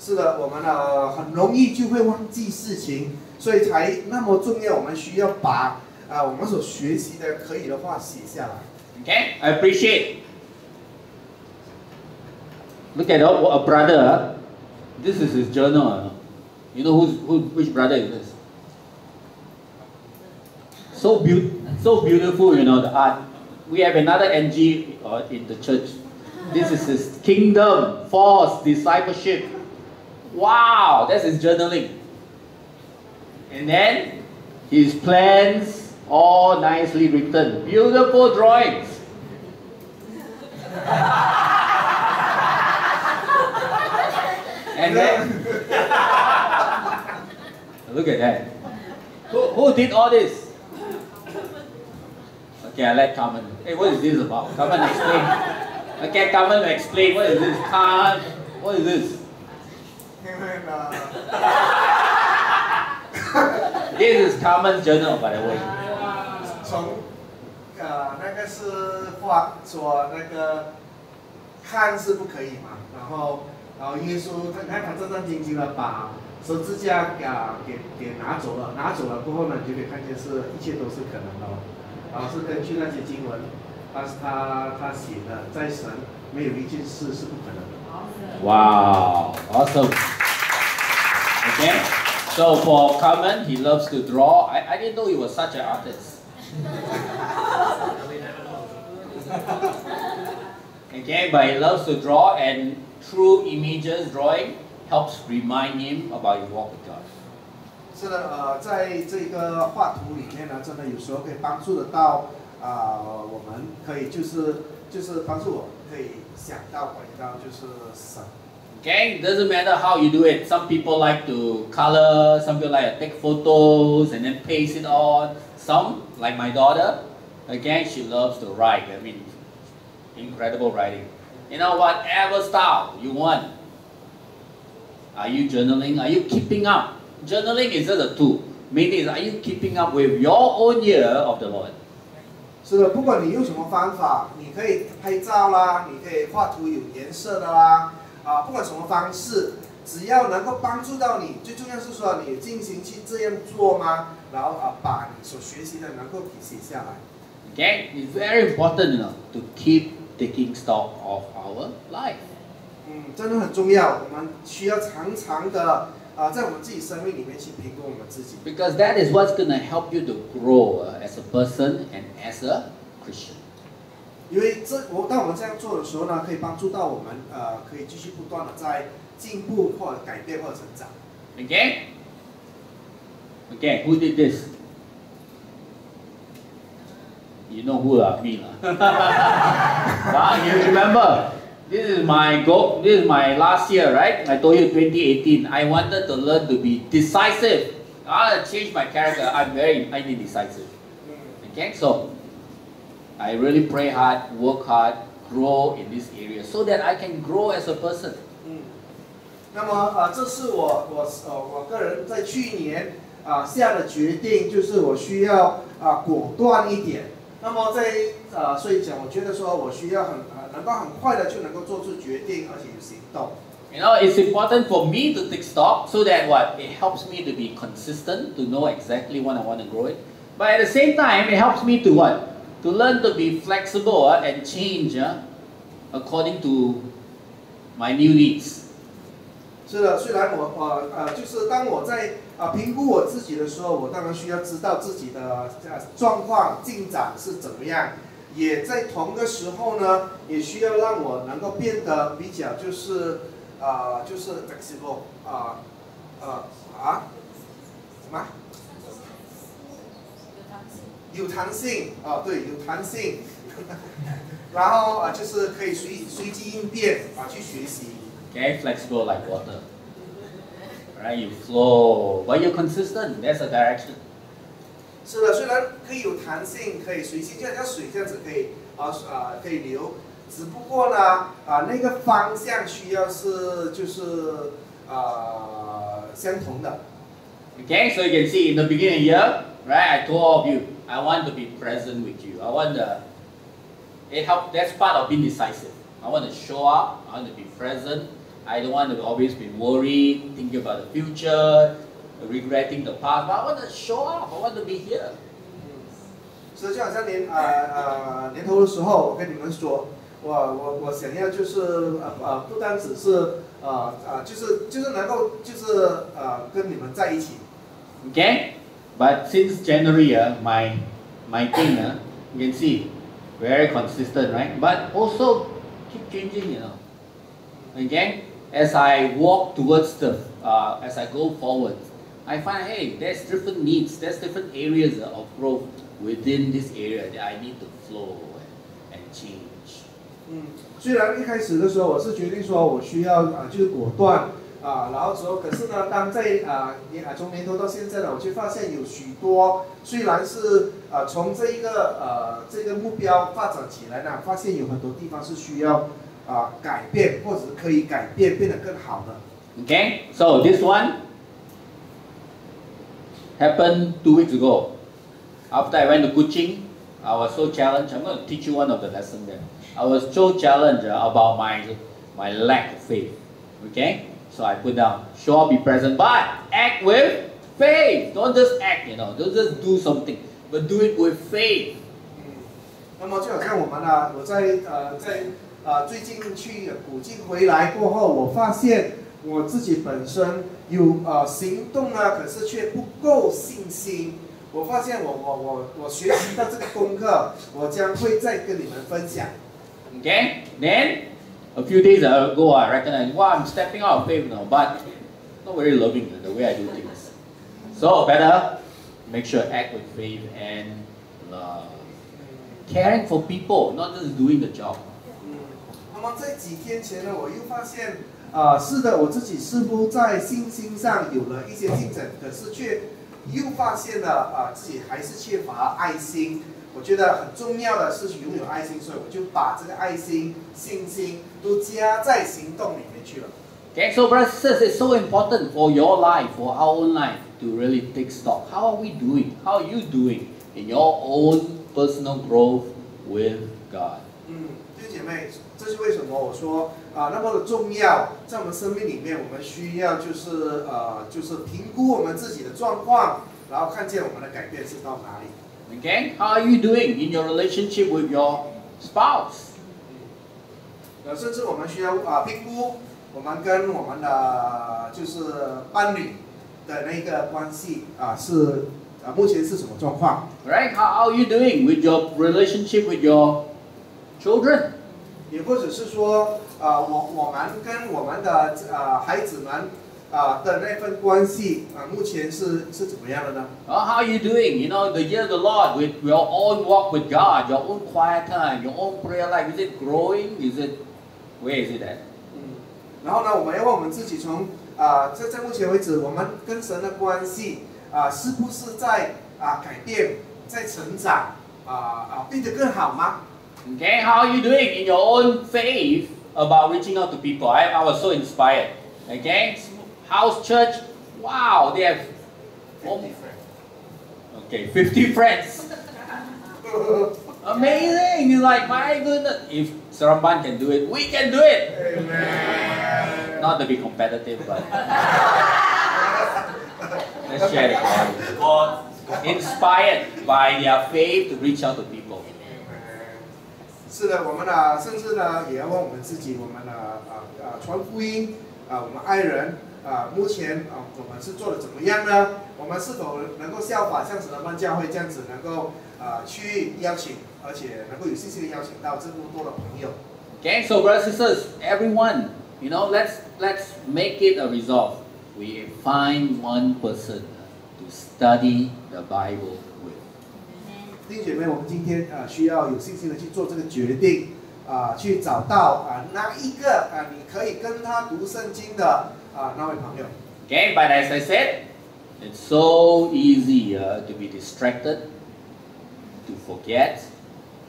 是的，我们呢很容易就会忘记事情，所以才那么重要。我们需要把啊、我们所学习的可以的话写下来。
Okay, I appreciate. Look at a, a brother. This is his journal. You know who's, who, which brother is this? So beau- so beautiful, you know the art. We have another NG uh, in the church. This is his kingdom force discipleship. Wow, that's his journaling. And then his plans all nicely written, beautiful drawings. and then look at that. Who, who did all this? Okay, I let Carmen. Hey, what is this about? Carmen, explain. Okay, Carmen, explain. What is this? Car- what is this?
因为呢
，This is Carmen's journal, by the way.
从呃那个是画说那个看是不可以嘛，然后然后耶稣他看他战战兢兢的把十字架啊给给拿走了，拿走了过后呢，你就可以看见是一切都是可能的，然后是根据那些经文，他是他他写的，在神没有一件事是不可能的。
Wow, awesome. Okay, so for Carmen, he loves to draw. I, I didn't know he was such an artist. okay, but he loves to draw, and through images, drawing helps remind him about his walk with God.
是的，呃，在这个画图里面呢，真的有时候可以帮助得到啊、我们可以就是就是帮助我可以想到回到就是神。
Okay, it doesn't matter how you do it. Some people like to color, some people like to take photos and then paste it on. Some, like my daughter, again, she loves to write. I mean, incredible writing. You know, whatever style you want. Are you journaling? Are you keeping up? Journaling is just a tool. Is, are you keeping up with your own year of the Lord?
是的，不管你用什么方法，你可以拍照啦，你可以画图有颜色的啦，啊，不管什么方式，只要能够帮助到你，最重要是说你进行去这样做吗？然后啊，把你所学习的能够给写下来。
Okay? It's very important you know, to keep taking stock of our life.
嗯，真的很重要，我们需要常常的啊，在我们自己生命里面去评估我们自己。
Because that is what's going to help you to grow uh, as a person and as a Christian.
因为这我当我们这样做的时候呢，可以帮助到我们呃，可以继续不断的在进步或者改变或者成长。
Okay? Okay, who did this? You know who lah, me lah. ah, you remember? This is my goal. This is my last year, right? I told you 2018. I wanted to learn to be decisive. I want to change my character. I'm very highly decisive.
嗯，
Okay, so I really pray hard, work hard, grow in this area so that I can grow as a person.
嗯，那么呃，这是我我呃我个人在去年啊、下的决定，就是我需要啊、果断一点。那么在 呃，所以讲，我觉得说我需要很呃能够很快的就能够做出决定，而且有行动。
You know, it's important for me to take stock so that what? It helps me to be consistent, to know exactly when I want to grow it. But at the same time, it helps me to what? To learn to be flexible uh, and change uh, according to my new needs.
是的，虽然我呃呃，就是当我在啊、评估我自己的时候，我当然需要知道自己的呃状况进展是怎么样，也在同个时候呢，也需要让我能够变得比较就是啊、就是 flexible 啊、呃啊什么？有弹性啊、对，有弹性，然后啊、就是可以随随机应变啊、去学习。
Okay, flexible like water. Right, you flow, but you're consistent. That's the direction.
是的，虽然可以有弹性，可以随性，就好像水这样子可以啊啊、可以流，只不过呢啊、那个方向需要是就是啊、相同的。
Okay, so you can see in the beginning here, right? I told all of you, I want to be present with you. I want the, it help. That's part of being decisive. I want to show up. I want to be present. I don't want to always be worried, thinking about the future, regretting the past. But I want to show up. I want to be here.
所以就好像年啊啊年头的时候，我跟你们说，我我我想要就是呃呃，不单只是呃呃，就是就是能够就是呃跟你们在一起。
Okay, but since January, uh, my my thing, uh, you can see, very consistent, right? But also keep changing, you know. Okay, as I walk towards the, uh, as I go forward, I find hey, there's different needs, there's different areas of growth within this area that I need to flow and, and change.
嗯，虽然一开始的时候我是决定说我需要啊、就是果断啊、然后之后可是呢，当在啊年啊从年头到现在呢，我就发现有许多虽然是啊、从这一个呃这个目标发展起来呢，发现有很多地方是需要啊、改变或者可以改变变得更好的。
Okay, so this one happened two weeks ago. After I went to Kuching, I was so challenged. I'm going to teach you one of the lessons there. I was so challenged uh, about my my lack of faith. Okay, so I put down, show up, be present, but act with faith. Don't just act, you know. Don't just do something, but do it with faith.
嗯，那么就好像我们呢，我在呃在呃最近去古晋回来过后，我发现 我自己本身有呃行动啊，可是却不够信心。我发现我我我我学习到这个功课，我将会再跟你们分享。
Okay? Then, a few days ago, I recognized, wow, I'm stepping out of faith now, but not very loving the way I do things. So, better make sure act with faith and love. Caring for people, not just doing the job.
嗯，那么在几天前呢，我又发现，啊、是的，我自己似乎在信心上有了一些进展，可是却又发现了啊、自己还是缺乏爱心。我觉得很重要的是拥有爱心，所以我就把这个爱心、信心都加在行动里面去了。
Okay, so brothers sisters, it's so important for your life, for our own life, to really take stock. How are we doing? How are you doing in your own personal growth with God?
嗯，弟兄姐妹，这是为什么我说啊、那么的重要，在我们生命里面，我们需要就是呃，就是评估我们自己的状况，然后看见我们的改变是到哪里。
Okay, how are you doing in your relationship with your spouse?
呃，甚至我们需要啊、评估我们跟我们的就是伴侣的那个关系啊、是啊、目前是什么状况
？Right? How are you doing with your relationship with your children?
也或者是说啊、我我们跟我们的啊、孩子们啊、的那份关系啊、目前是是怎么样的呢
？Or how are you doing? You know, the year of the Lord with your own walk with God, your own quiet time, your own prayer life. Is it growing? Is it where is it at?
嗯，然后呢，我们要问我们自己从啊，在在目前为止，我们跟神的关系啊，是不是在啊改变，在成长啊啊变得更好吗？
Okay, how are you doing in your own faith about reaching out to people? I, I was so inspired. Okay, house church. Wow, they have 50 friends. okay 50 friends. Amazing! It's like my goodness. If Saramban can do it, we can do it.
Amen.
not to be competitive, but let's share.
God,
Inspired by their faith to reach out to people.
是的，我们呢，甚至呢，也要问我们自己，我们呢，啊啊，传福音，啊，我们爱人，啊，目前啊，我们是做的怎么样呢？我们是否能够效法像神的曼教会这样子，能够啊去邀请，而且能够有信心的邀请到这么多的朋友。
Okay, so brothers and sisters, everyone, you know, let's let's make it a resolve. We find one person to study the Bible.
弟兄姐妹，我们今天啊需要有信心的去做这个决定，啊，去找到啊那一个啊你可以跟他读圣经的啊那位朋友。
Okay, but as I said, it's so easy uh, to be distracted, to forget,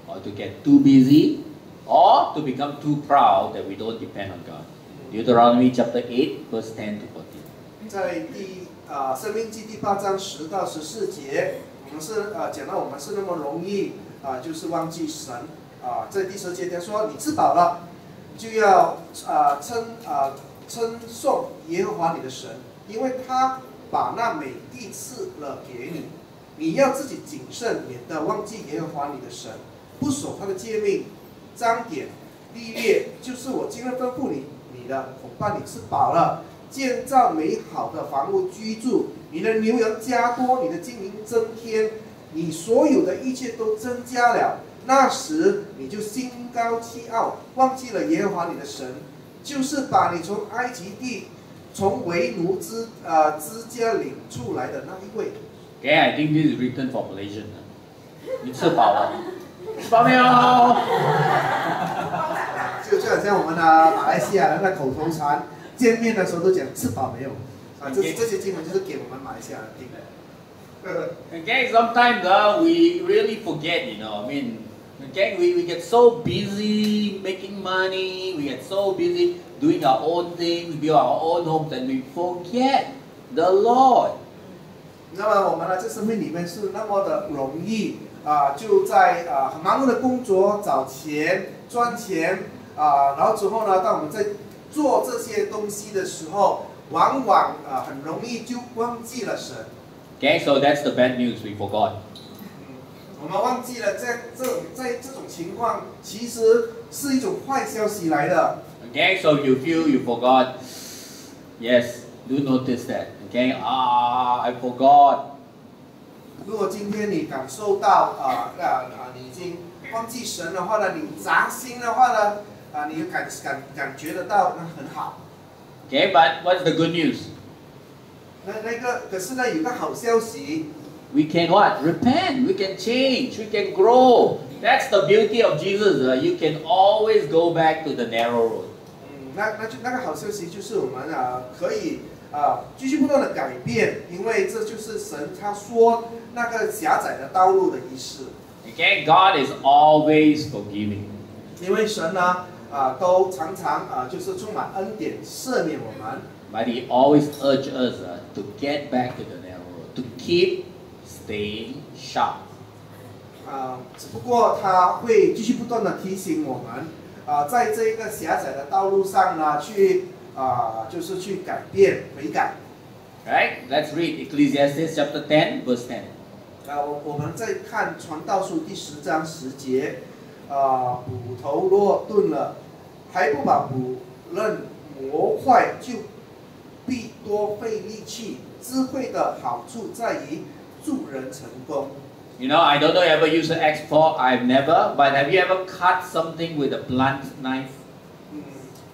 or to get too busy, or to become too proud that we don't depend on God. Deuteronomy chapter eight, verse ten to fourteen.
在第啊《生命记》第八章十到十四节，我们是呃讲到我们是那么容易啊、就是忘记神啊、在第十节他说你吃饱了，就要啊、称啊、称颂耶和华你的神，因为他把那美地赐了给你，你要自己谨慎，免得忘记耶和华你的神，不守他的诫命、章典、立列，就是我今日吩咐你你的，恐怕你吃饱了。建造美好的房屋居住，你的牛羊加多，你的金银增添，你所有的一切都增加了。那时你就心高气傲，忘记了耶和华你的神，就是把你从埃及地，从为奴之呃之家领出来的那一位。
Okay, I think this is written for Malaysian. 你吃饱了？吃饱没有？
就就好像我们的马来西亚人的口头禅，见面的时候都讲吃饱没有啊？这这些经文就是给我们马来西亚人听的。
Okay, sometimes uh, we really forget, you know. I mean, okay, we, we get so busy making money, we get so busy doing our own things, build our own homes, and we forget the Lord.
那么我们呢，在生命里面是那么的容易啊、就在啊、很忙碌的工作找钱赚钱啊、然后之后呢，当我们在做这些东西的时候，往往啊、很容易就忘记了神
，Okay, so that's the bad news, we forgot.
嗯，我们忘记了在这种在这种情况，其实是一种坏消息来的。
Okay, so you feel you forgot. Yes, do notice that. Okay, ah, I forgot.
如果今天你感受到啊啊啊，你已经忘记神的话呢，你扎心的话呢，啊，你感感感觉得到，那很好。
Okay, but what's the good news?
那那个可是呢，有个好消息，
We can what? Repent. We can change. We can grow. That's the beauty of Jesus. uh, you can always go back to the narrow road.
嗯，那那就那个好消息就是我们啊可以啊继续不断的改变，因为这就是神他说那个狭窄的道路的意思。
Okay, God is always forgiving.
因为神呢啊 都常常啊就是充满恩典赦免我们
，But He always urges us uh, to get back to the narrow road, to keep staying sharp.
啊，只不过他会继续不断的提醒我们啊，在这一个狭窄的道路上呢去啊就是去改变悔改。
Right? Let's read Ecclesiastes chapter ten, verse ten.
啊，我我们再看传道书第十章十节，啊，骨头若钝了，还不把骨刃磨坏，就必多费力气。智慧的好处在于助人成功。
You know, I don't know ever use an axe before. I've never. But have you ever cut something with a blunt knife?
嗯，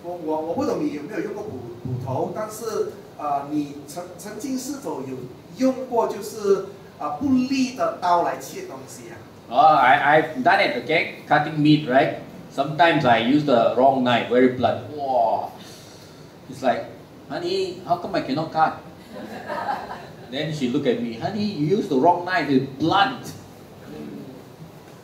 我我我不懂你有没有用过骨骨头，但是啊，你曾曾经是否有用过就是啊不利的刀来切东西啊？
Oh, I, I've done it, okay? Cutting meat, right? Sometimes I use the wrong knife, very blunt. Whoa. It's like, honey, how come I cannot cut? then she look at me, honey, you use the wrong knife, it's blunt.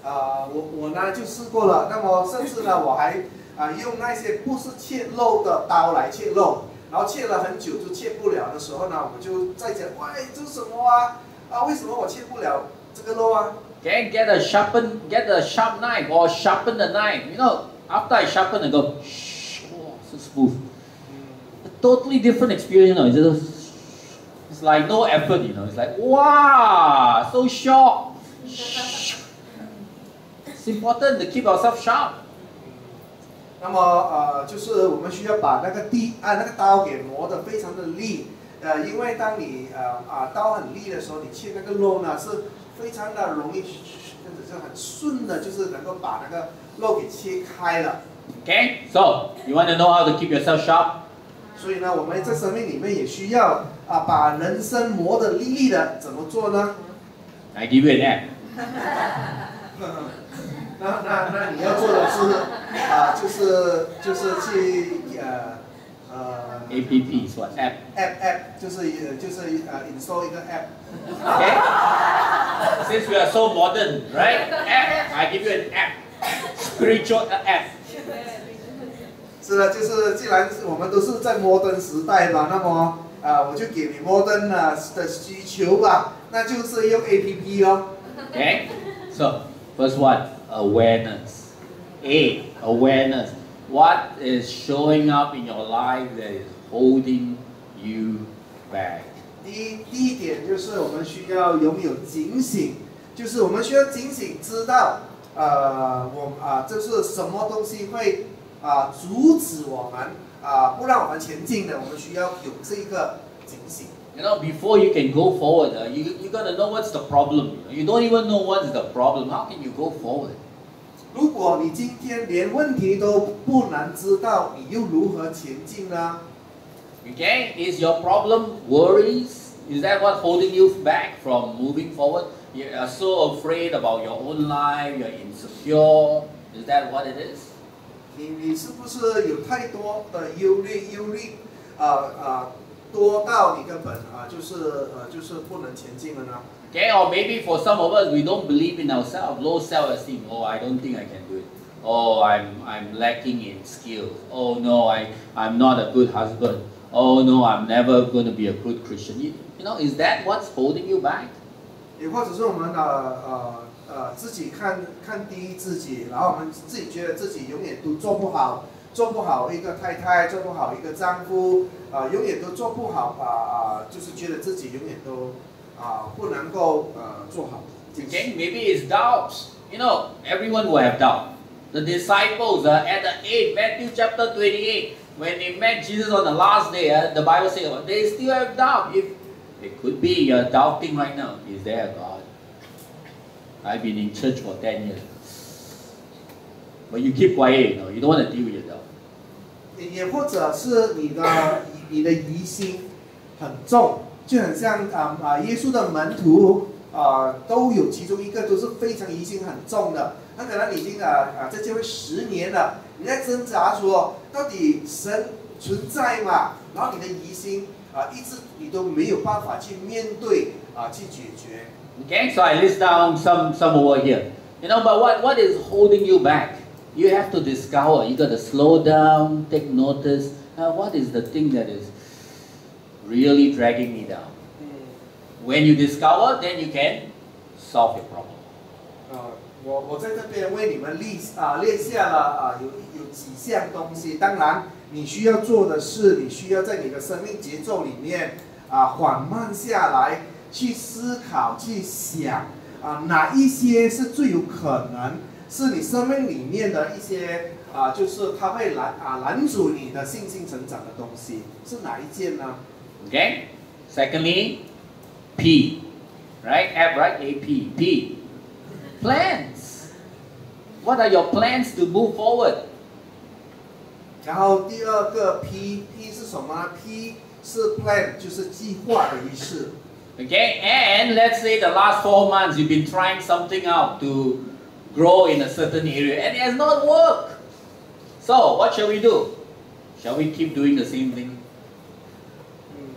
啊，我我呢就试过了，那么甚至呢我还啊用那些不是切肉的刀来切肉，然后切了很久就切不了的时候呢，我就在讲，喂，这是什么啊？啊，为什么我切不了这个肉啊？
Okay, get a sharpen, get a sharp knife or sharpen the knife. You know, after I sharpen, I go, shh, oh, so smooth.
嗯，
totally different experience. You know, it's, just, it's like no effort. You know, it's like wow, so sharp. It's important to keep ourselves sharp.
那么呃，就是我们需要把那个地啊那个刀给磨得非常的利， 呃，因为当你呃啊刀很利的时候，你切那个肉呢是非常的容易，或者是很顺的，就是能够把那个肉给切开了。
Okay, so you want to know how to keep yourself sharp?
所以呢，我们在生命里面也需要啊把人生磨得利利的，怎么做呢
？I give you an app.
那那那你要做的是啊，就是就是去呃呃
APP is what app.
app app 就是呃就是呃 install 一个 app。
Okay. Since we are so modern, right? App. I give you an app. Spiritual app.
是的，就是既然我们都是在摩登时代嘛，那么啊，我就给你摩登啊的需求吧，那就是用 A P P 哦。
Okay. So first one, awareness. A, awareness. What is showing up in your life that is holding you back?
第一第一点就是我们需要拥有警醒，就是我们需要警醒，知道呃我啊、就是什么东西会啊、阻止我们啊、不让我们前进的，我们需要有这个警醒。
You know, before you can go forward, uh, you, you gotta know what's the problem. You don't even know what's the problem. How can you go forward?
如果你今天连问题都不能知道，你又如何前进呢？
Okay, is your problem worries? Is that what holding you back from moving forward? You are so afraid about your own life, you're insecure. Is that what it is?
你你是不是有太多的忧虑？忧虑，啊、啊、多到你根本啊、就是呃就是不能前进了呢？
Okay, or maybe for some of us, we don't believe in ourselves, low self-esteem. Oh, I don't think I can do it. Oh, I'm, I'm lacking in skills. Oh no, I, I'm not a good husband. Oh no, I'm never going to be a good Christian. You, you know, is that what's holding you back?
也或者是我们呃呃呃自己看看低自己，然后我们自己觉得自己永远都做不好，做不好一个太太，做不好一个丈夫，啊、永远都做不好啊啊、就是觉得自己永远都啊、不能够呃做好。
Okay, maybe it's doubts. You know, everyone will have doubt. The disciples uh, at the 8, Matthew chapter 28, When they met Jesus on the last day, uh, the Bible says they still have doubt. If it could be you're doubting right now, is there a God? I've been in church for 10 years. But you keep quiet, you don't want to deal with your doubt.
也也或者是你的你的疑心很重，就很像啊啊、耶稣的门徒啊、都有其中一个都是非常疑心很重的。那可能你已经啊啊在教会十年了，你在挣扎说到底神存在吗？然后你的疑心啊、一直你都没有办法去面对啊、去解决。
Okay, so I list down some, some over here. You know, but what, what is holding you back? You have to discover. You got to slow down, take notice. Uh, what is the thing that is really dragging me down?
嗯。
When you discover, then you can solve your problem.
我我在这边为你们列啊列下了啊有有几项东西，当然你需要做的是，你需要在你的生命节奏里面啊缓慢下来，去思考、去想啊哪一些是最有可能是你生命里面的一些啊，就是它会拦啊拦阻你的信心成长的东西，是哪一件呢
？Okay? Secondly, P. Right? F, right? A, P. P. Plan. What are your plans to move forward?
然后第二个 P P 是什么呢？P 是 plan，就是计划的意思。
Okay, and let's say the last four months you've been trying something out to grow in a certain area and it has not worked. So, what shall we do? Shall we keep doing the same thing?
嗯，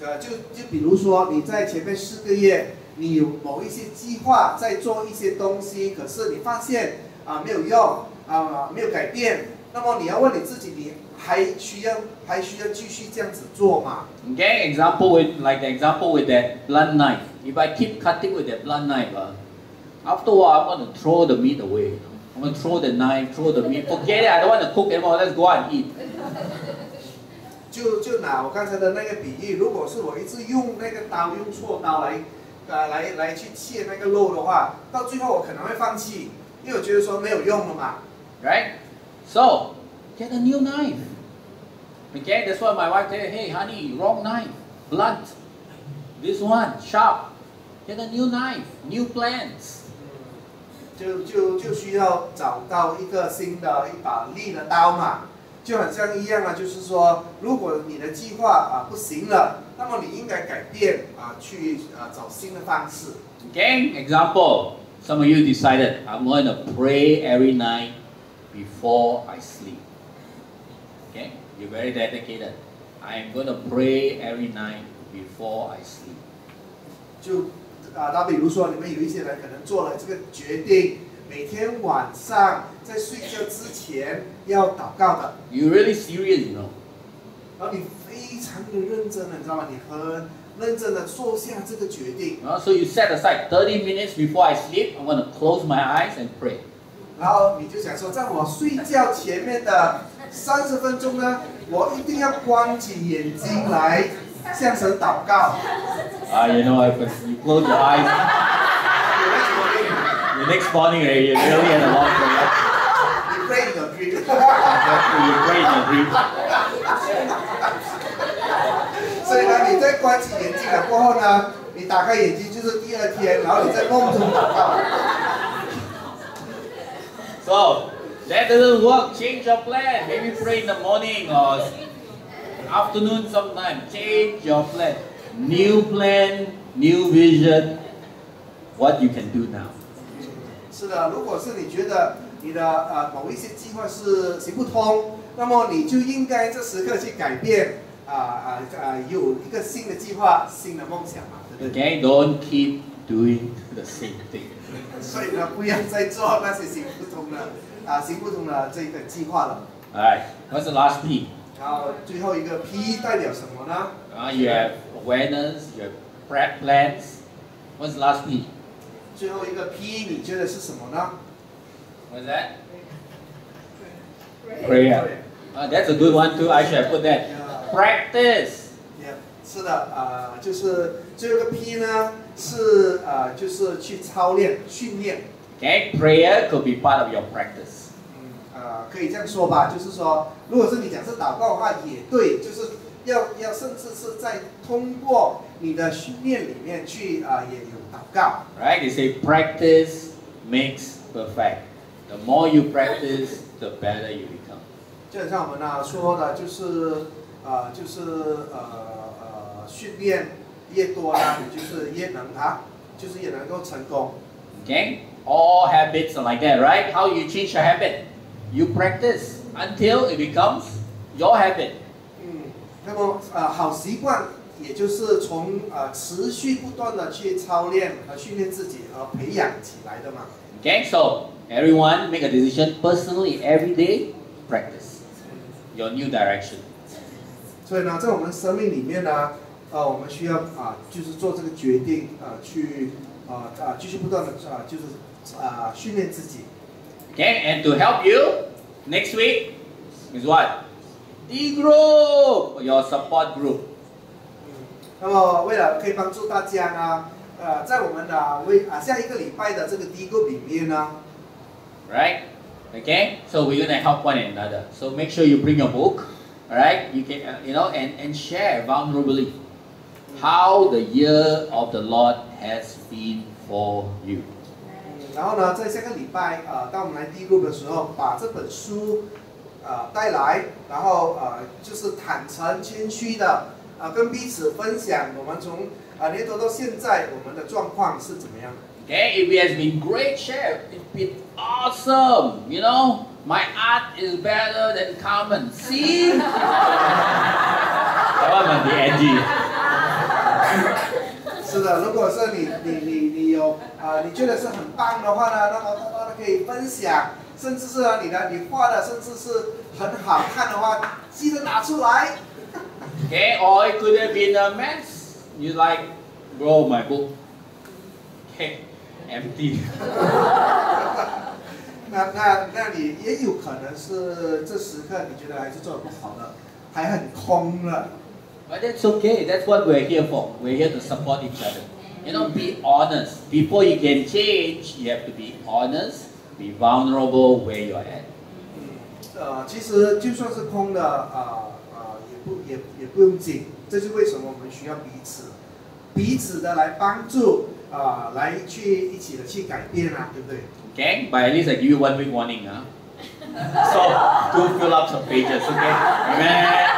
呃，就就比如说你在前面四个月，你有某一些计划在做一些东西，可是你发现 啊没有用啊没有改变，那么你要问你自己，你还需要还需要继续这样子做吗
？Okay, example with like the example with that blunt knife. If I keep cutting with that blunt knife, uh, after a while I want to throw the meat away. you know. I want to throw the knife, throw the meat. Forget it, I don't want to cook anymore. Let's go out and eat.
就就拿我刚才的那个比喻，如果是我一直用那个刀用错刀来，呃来来去切那个肉的话，到最后我可能会放弃，因为我觉得说没有用了嘛。
Right? So, get a new knife. Okay, that's why my wife said, hey honey, wrong knife, blunt. This one, sharp. Get a new knife, new plans.
就就就需要找到一个新的一把利的刀嘛，就很像一样啊，就是说，如果你的计划啊不行了，那么你应该改变啊，去啊找新的方式。
Okay, example. Some of you decided, I'm going to pray every night before I sleep. Okay, you're very dedicated. I am going to pray every night before I sleep.
就啊，打比如说，你们有一些人可能做了这个决定，每天晚上在睡觉之前要祷告的，
You're really serious, you know.
然后你非常的认真的，你知道吗？你很 认真的做下这个决定
，Uh, so you set aside 30 minutes before I sleep. I'm to close my eyes and pray.
然后你就想说，在我睡觉前面的三十分钟呢，我一定要关起眼睛来向神祷告。
Ah, you know, if you close your eyes, the next morning eh, you really had a long prayer.
你 pray in your dream。
You pray in your dream.
所以呢，你在关起眼睛了过后呢，你打开眼睛就是第二天，然后你在梦中祷告。
So that doesn't work. Change your plan. Maybe pray in the morning or afternoon sometime. Change your plan. New plan, new vision. What you can do now.
是的，如果是你觉得你的呃某一些计划是行不通，那么你就应该这时刻去改变 啊啊啊，有一个新的计划、新的梦想嘛，对不对？
Okay, don't keep doing the same thing.
所以呢，不要再做那些行不通的啊行不通的这个计划了。
All right. What's the last P?
然后最后一个 P 代表什么呢？
Uh, you have awareness. You have prep plans. What's the last P?
最后一个 P 你觉得是什么呢？
What's that? Prayer. Uh, that's a good one too. I should have put that. Practice.
Yeah, 是的，呃，就是最后一个 P 呢，是呃，就是去操练、训练。
Okay, prayer could be part of your practice.
嗯，呃，可以这样说吧，就是说，如果是你讲是祷告的话，也对，就是要要，甚至是在通过你的训练里面去啊、呃也有祷告。
Right? They say practice makes perfect. The more you practice, the better you become.
就像我们呢说的，就是呃，就是呃呃，训练越多呢，你就是越能啊，就是也能够成功。
Okay? All habits are like that, right? How you change your habit? You practice until it becomes your habit.
嗯，那么呃，好习惯，也就是从呃持续不断的去操练和训练自己而培养起来的嘛。
Okay? So, everyone make a decision personally every day, practice your new direction.
所以呢，在我们生命里面呢，呃，我们需要啊、就是做这个决定，啊、去啊啊、继续不断的啊、就是啊、训练自己。
Okay? And to help you, next week is what? D group, your support group.
那么为了可以帮助大家呢，呃，在我们的为啊下一个礼拜的这个第一个里面呢，
right? Okay, so we're gonna help one another. So make sure you bring your book, all right? You can, uh, you know, and and share vulnerably how the year of the Lord has been for you.
嗯然后呢，在下个礼拜呃，当我们来第一个的时候，把这本书呃带来，然后呃就是坦诚谦虚的呃跟彼此分享我们从啊年头到现在我们的状况是怎么样的。
Okay, if it has been great, share. It's been awesome. You know, my art is better than Carmen. See? that one must be Angie.
是的，如果是你你你你有啊、你觉得是很棒的话呢，那么大家可以分享，甚至是啊你的你画的甚至是很好看的话，记得拿出来。
Okay, or it could have been a mess. You like, bro, my book. Okay, empty.
那那那你也有可能是这时刻你觉得还是做的不好的，还很空了。
But that's okay. That's what we're here for. We're here to support each other. You know, be honest. Before you can change, you have to be honest, be vulnerable where you're at.
呃，其实就算是空的，啊、啊、也不也也不用紧，这是为什么我们需要彼此，彼此的来帮助，啊、来去一起的去改变啊，对不对？
Okay? But at least I give you one week warning, huh? So, do fill up some pages, okay? Amen.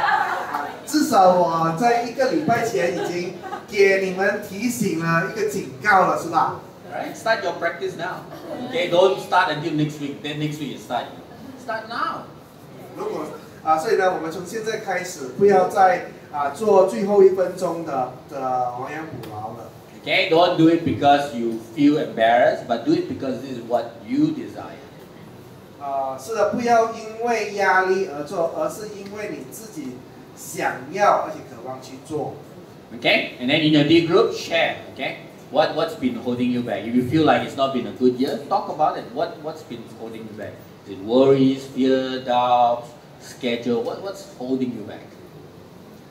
至少我在一个礼拜前已经给你们提醒了一个警告了，是吧？
Alright, start your practice now. Okay, don't start until next week. Then next week you start. Start now.
如果啊，所以呢，我们从现在开始，不要再啊做最后一分钟的的亡羊补牢了。
Okay, don't do it because you feel embarrassed, but do it because this is what you desire.
啊，是的，不要因为压力而做，而是因为你自己想要而且渴望去做。
Okay, and then in your D group, share. Okay, what what's been holding you back? If you feel like it's not been a good year, talk about it. What what's been holding you back? Is it worries, fear, doubts, schedule? What what's holding you back?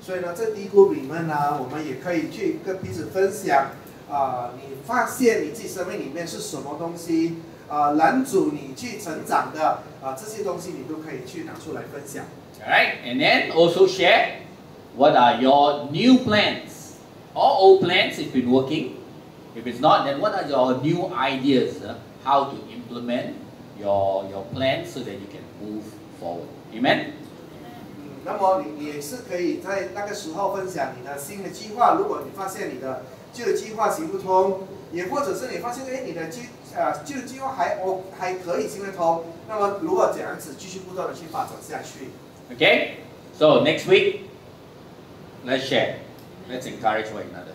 所以呢，在低谷里面呢，我们也可以去跟彼此分享。 啊、你发现你自己生命里面是什么东西啊、拦阻你去成长的啊、这些东西你都可以去拿出来分享。
All right, and then also share what are your new plans or old plans if been working. If it's not, then what are your new ideas uh, how to implement your your plans so that you can move forward? Amen.
嗯，那么你也是可以在那个时候分享你的新的计划。如果你发现你的旧的计划行不通，也或者是你发现哎你的计呃旧的计划还哦还可以行得通，那么如果怎样子继续不断的去发展下去。
Okay? So next week, let's share. Let's encourage one another.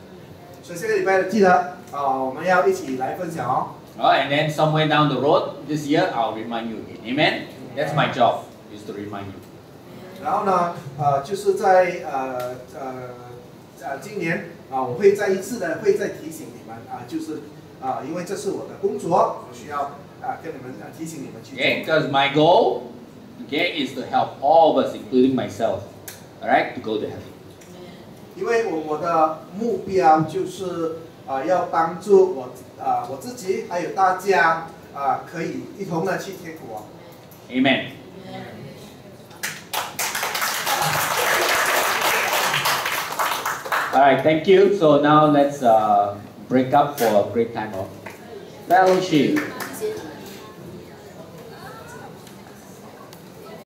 所以下个礼拜记得啊、我们要一起来分享哦。
Right, and then somewhere down the road this year, I'll remind you again. Amen? That's my job, is to remind you.
然后呢，呃，就是在呃呃呃今年啊、我会再一次的会再提醒你们啊、就是啊、因为这是我的工作，我需要啊、跟你们啊提醒你们去做。
Okay? Because my goal, okay, is to help all of us, including myself, all right, to go to heaven.
因为我我的目标就是啊、要帮助我啊、我自己还有大家啊、可以一同的去天国。
Amen. All right, thank you. So now let's uh, break up for a great time of fellowship.